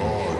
in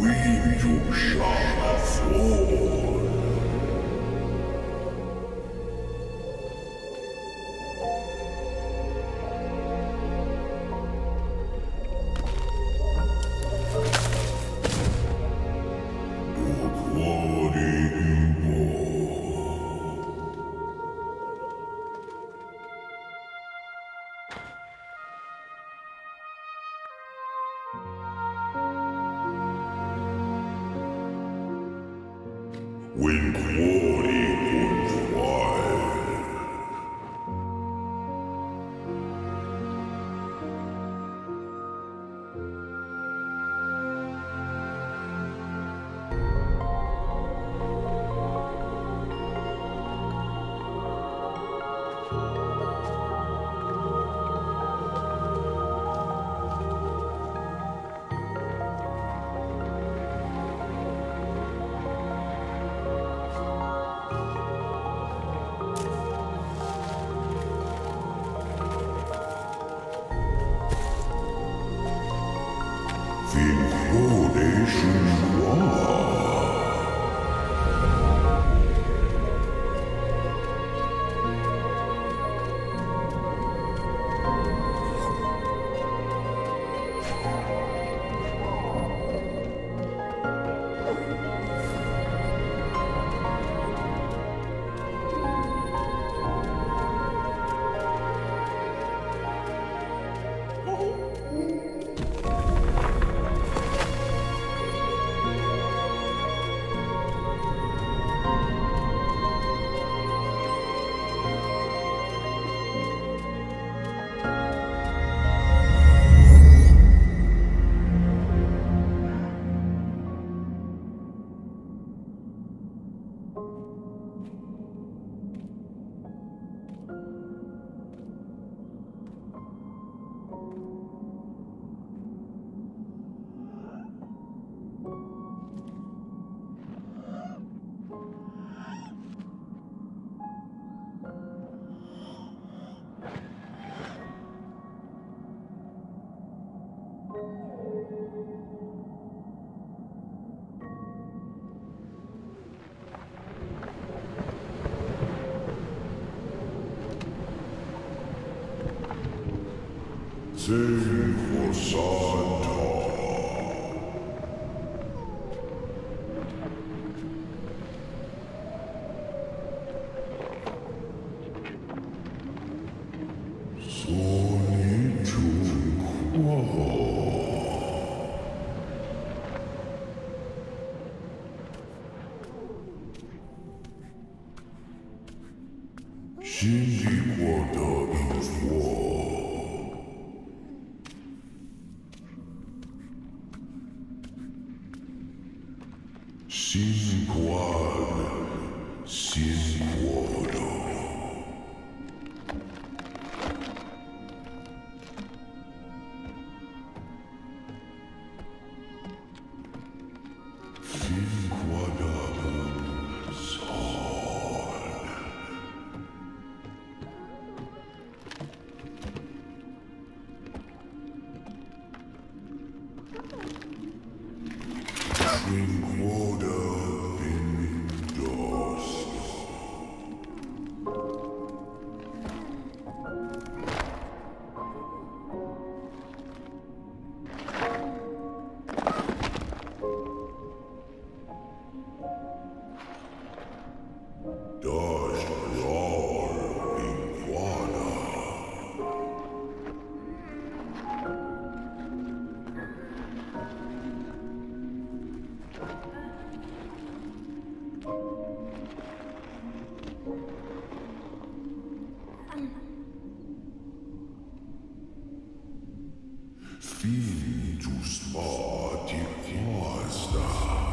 Fuido chama flor. When Sing for Santa. Sin Quad. Sin Quada. Filhos pode costa.